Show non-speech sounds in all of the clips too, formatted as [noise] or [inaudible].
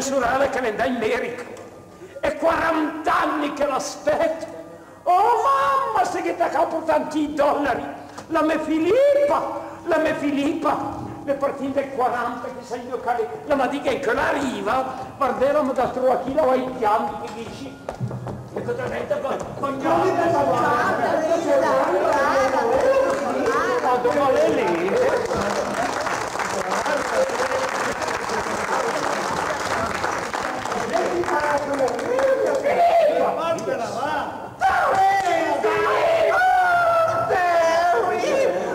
sorella che vende in America. È 40 anni che l'aspetto. Oh mamma, se che ti capo tanti dollari. La mia Filippa, la mia Filippa. Le partite 40 che sai giocare. La matica che arriva, guarderemo da trovare chi la vai piani che dici. E cosa rende con con gli occhi? Ma dove lì?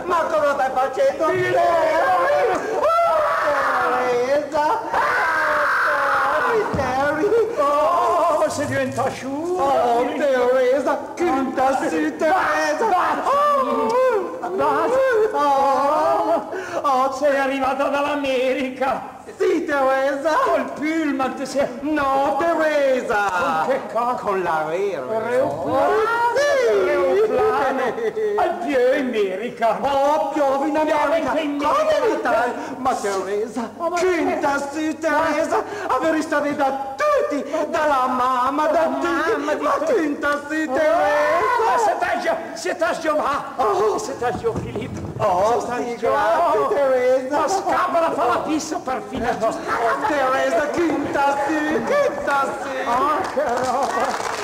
Ma cosa stai facendo? Teresa! Terry! Oh, si diventa asciutto. Oh, Teresa! Su, Teresa! Oh, oh, sei arrivata dall'America. Sì, Teresa! Col pullman ti sei... No, Teresa! Che cazzo? Con l'aereo! Aeroplano. Sì! Aeroplano. Al più America. Oh, piove in America! Piove in Come in America. Italia? Ma Teresa, ma- quinta su Teresa, avrei stato da tutti, dalla mamma, da tutti, ma quinta su Ah, Teresa! se t'ha già, se t'ha già, oh, se t'ha già Filippo. Oh, Se sì, grazie Teresa! Ma scappa la fa la pista per fine. Teresa, quinta su, quinta su! Ah, che roba.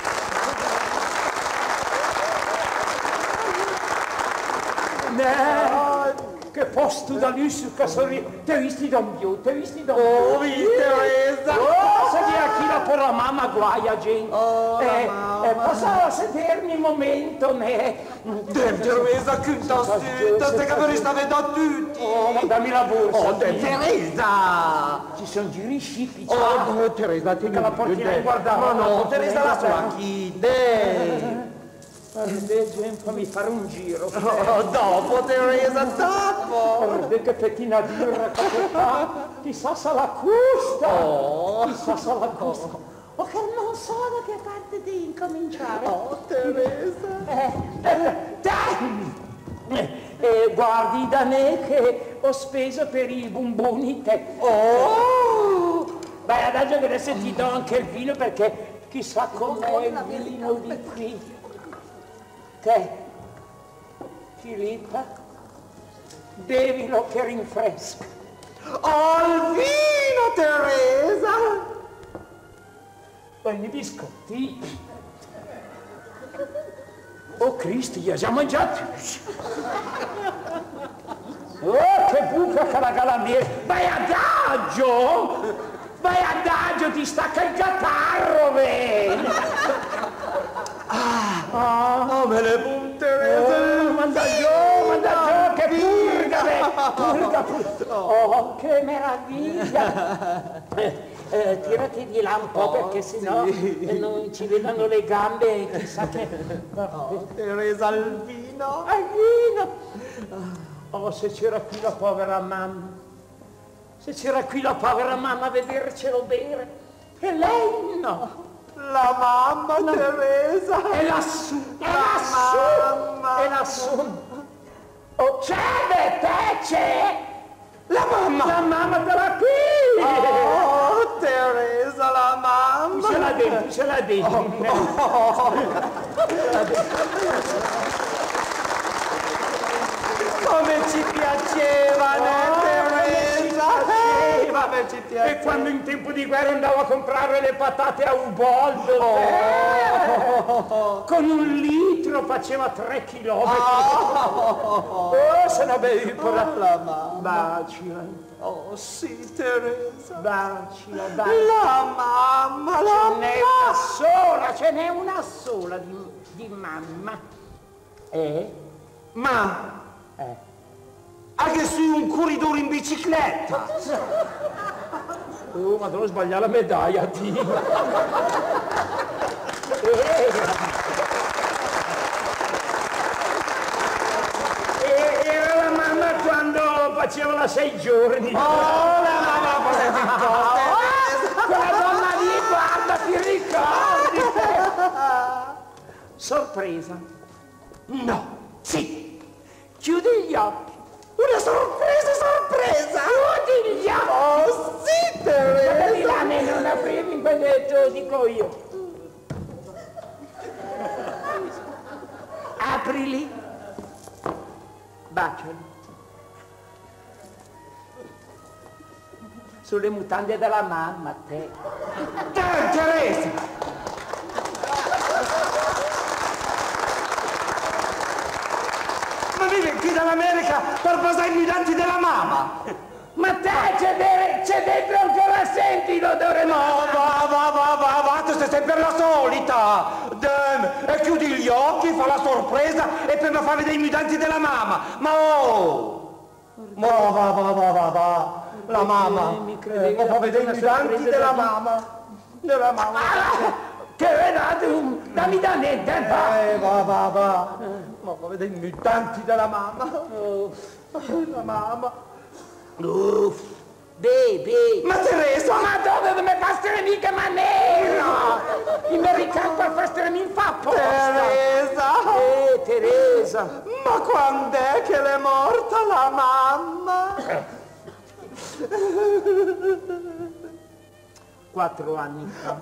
Ne, che posto da che sono... Ti hai visti da un ti hai visti da un più. Oh, Teresa! Se via chi la per la mamma guaia, gente. Oh, la eh, mamma. eh, posso sedermi un momento, ne? Dem, Teresa, quinta su, te che stato da tutti! Oh, ma dammi la borsa. Oh. Teresa! Ci sono giri scippi, Oh, Teresa, ti Che la portina a guardare. Ma no, Teresa, la sua chi? Dei! gente, fammi fare un giro. Oh, dopo, Teresa, dopo! Guarda che pettina che fa. Chissà se la custa. Chissà se la custa. Oh, che non so da che parte di incominciare. Oh, Teresa! Eh, eh, dai! Eh, eh, guardi da me che ho speso per i bumboni te. Oh! Beh, adagio che adesso ti do anche il vino perché chissà com'è il vino di qui. Te, Filippa, bevilo che rinfresca. Il vino, Teresa! Poi i biscotti. Oh Cristo, gli siamo mangiati. Oh, che buca che la calamia. Vai adagio! Vai adagio, ti stacca il catarro, vedi? Oh, me le pum, Teresa! Oh, manda giù, manda giù, che purga, purga, purga. Oh, che meraviglia. [laughs] Eh, eh, tirati di là un po' perché sennò eh, non ci vedono le gambe e chissà che... [laughs] Oh, Teresa, il vino! Oh, se c'era qui la povera mamma, se c'era qui la povera mamma a vedercelo bere, e lei no, La mamma, Teresa! è lassù, è La lassù, mamma. è lassù. Oh, c'è, te c'è? La mamma! La mamma della qui! Oh, Teresa, la mamma! Ce l'ha dentro, ce l'ha dentro. Come ci piaceva, né, Teresa? Eh, Come ci E quando in tempo di guerra andavo a comprare le patate a Uboldo, con un litro faceva tre chilometri. Oh, se ne bevi per la... Mamma! Bacila, Oh, sì, Teresa! bacila, bacila. La mamma, la Ce n'è una sola, ce n'è una sola di, di mamma. Eh? Ma Eh. anche su un corridore in bicicletta! Oh, ma devo sbagliare la medaglia, Dio. Eh. E- Era la mamma quando faceva la sei giorni. Oh, la mamma voleva in cose! Quella donna lì, guarda, ti ricordi? Sorpresa. No, sì. Chiudi gli occhi. Lo dico io. Aprili, baciali. Sulle mutande della mamma, te. Te- Teresa! Ma vieni qui dall'America per posare i mutanti della mamma! Ma te c'è, de- c'è dentro ancora, senti l'odore no? va, va, va, va, va, tu sei sempre la solita! Dem, e chiudi gli occhi, fa la sorpresa e poi mi fa vedere i mutanti della mamma! Ma oh! Ma va, va, va, va, va! La mamma! mi fa vedere i mutanti della mamma! Della mamma! Che venato, dammi da niente, va. Eh, va, va, va! Ma fa vedere i mutanti della mamma! La mamma! Uff, baby. Ma Teresa! Ma dove mi fa stare mica maniera? Il americano per far stare mi fa apposta. Teresa! Eh, Teresa. Ma quando è che l'è morta la mamma? Quattro anni fa.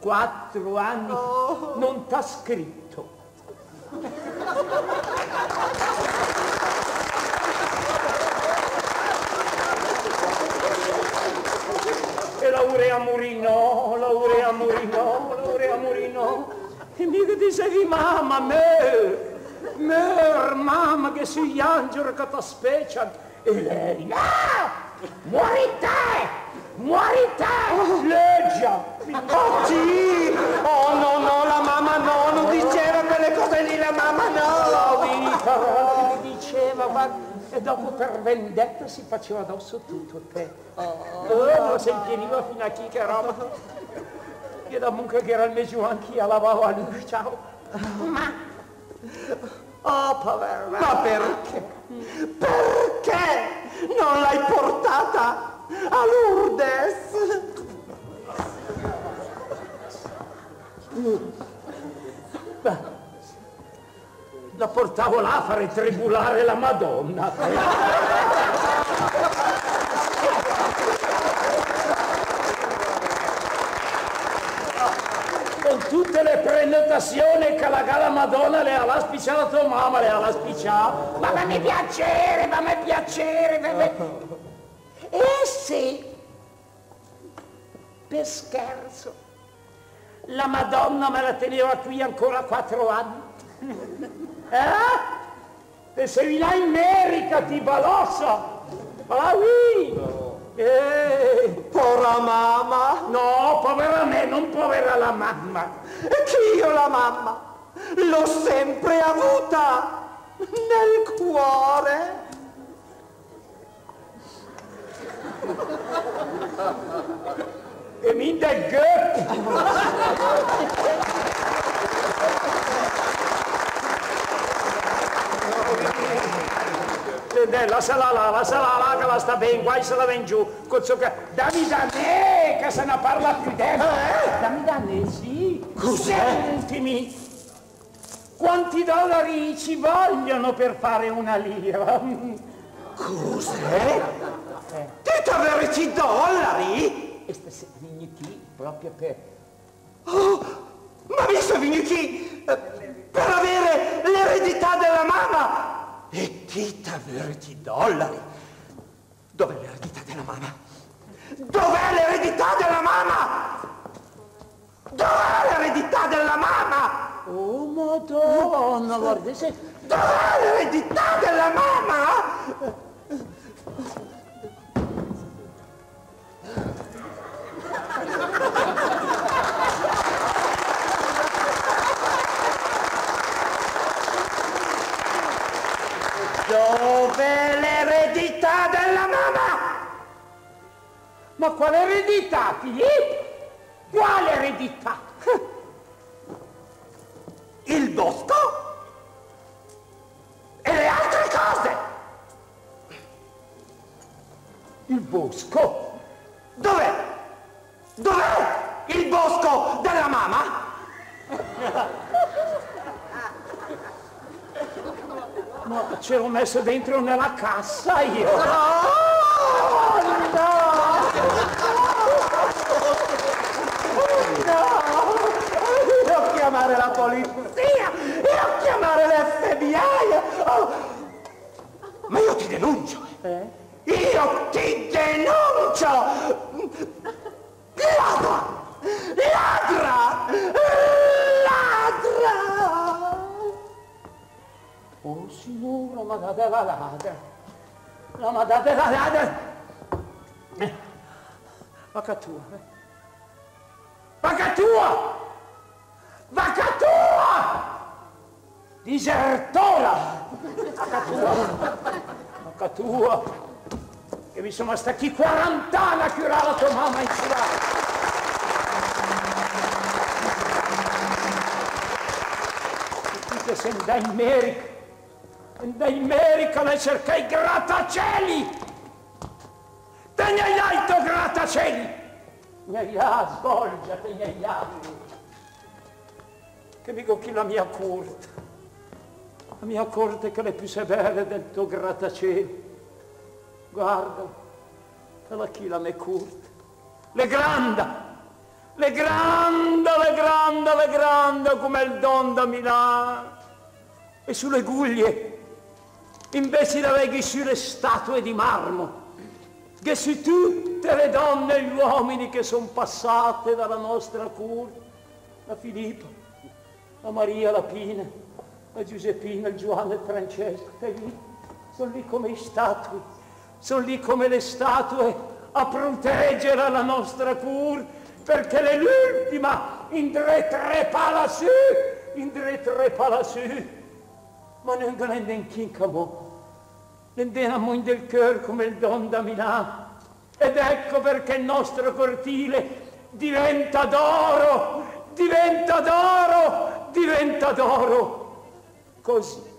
Quattro anni fa. Non t'ha scritto. L'aurea Murino, l'aurea Murino, l'aurea Murino. E mica dicevi mamma, mer, mer, mamma che sugli angeli che ti specciano. E lei, no, muori te, muori te, leggia. Oh sì! Oh no, no, la mamma no, non diceva quelle cose lì, la mamma no! Avevi parole che diceva, guarda, e dopo per vendetta si faceva addosso tutto te. Oh, ma si impieniva fino a chi che roba. Io da munca che era il mese anch'io lavavo a lui, ciao. Ma, oh povero, Ma perché? Perché non l'hai portata a Lourdes? La portavo là a fare tribulare la Madonna. Con tutte le prenotazioni che la gara Madonna le ha spicciata la tua mamma, le ha spicciata. Ma mi piacere, ma mi piacere. ma mi- E sì, per scherzo, la Madonna me la teneva qui ancora quattro anni. [laughs] Eh? E sei là in America, ti balossa! Ah oui! Eh, Povera mamma! no, povera me, non povera la mamma. E che io la mamma l'ho sempre avuta nel cuore. E mi del Göpp! Dai, lasciala là, lasciala là che la sta bene, guai se la ven giù. Cozzo che... Dammi da me, che se ne parla più dentro. Dammi da me, sì. Sentimi. Quanti dollari ci vogliono per fare una lira? Cos'è? Ti averci dollari? E stasera vieni qui proprio per... Oh, ma mi sono venuti eh, per avere! E ti averci dollari? Dov'è l'eredità della mamma? Dov'è l'eredità della mamma? Dov'è l'eredità della mamma? Oh, madonna, guarda, se... Dov'è l'eredità della mamma? Ma quale eredità, Filippo? Quale eredità? [laughs] Il bosco? E le altre cose? Il bosco? Dov'è? Dov'è il bosco della mamma? Ma ce l'ho messo dentro nella cassa io. No! Io chiamare la polizia! Io chiamare l'FBI! Oh. Ma io ti denuncio! Eh? Io ti denuncio! Ladra! Ladra! Ladra! Oh signora, ma date la ladra! La ma date la ladra! Vacca tua. Eh. Vacca tua! Vacca tua! Disertora! Vacca tua! Vacca tua! Che mi sono stati 40 anni a curare la tua mamma in città. se andai in America, andai in America a cercare i grattacieli. Tegnai alto grattacieli. Tegnai svolgia, tegnai alto. Che dico chi la mia corte. La mia corte che è più severa del tuo grattacieli. Guarda, quella chi la mia corte. Le granda, le grande, le grande, le grande come il don da Milano e sulle guglie, invece la leghi sulle statue di marmo, che su tutte le donne e gli uomini che sono passate dalla nostra curva, la Filippa, la Maria, la Pina, la Giuseppina, il Giovanni, il Francesco, sono lì come statue, sono lì come le statue a proteggere la nostra curva, perché è l'ultima in tre tre palassù, in tre tre palassù ma non grande in chincamo, l'endenamo in del cœur come il don da Milano. Ed ecco perché il nostro cortile diventa d'oro, diventa d'oro, diventa d'oro. Così